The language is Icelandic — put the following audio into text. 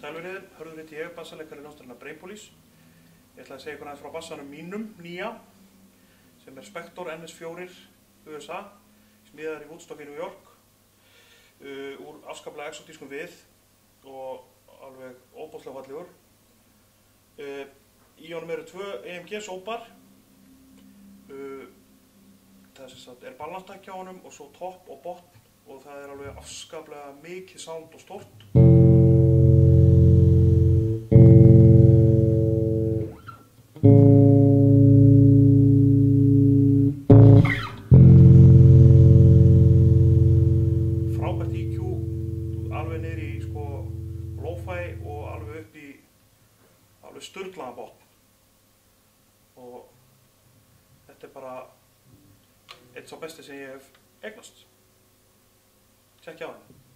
Sælverið, hörður hitt ég, bassaleikari ljónstarina Breinpólís. Ég ætla að segja ykkur aðeins frá bassanum mínum, nýja, sem er Spector NS4 USA, smíðar í Woodstock í New York, uh, úr afskaplega exotískum við og alveg óbúslega fallegur. Uh, í honum eru tvö EMG sópar, uh, það er, balansdækja á honum og svo topp og botn og það er alveg afskaplega mikið sound og stórt. Alveg niður í sko lo-fi og alveg upp í alveg störlaða botn. Og þetta er bara eitt svo besti sem ég hef eignast. Tjekkja á henni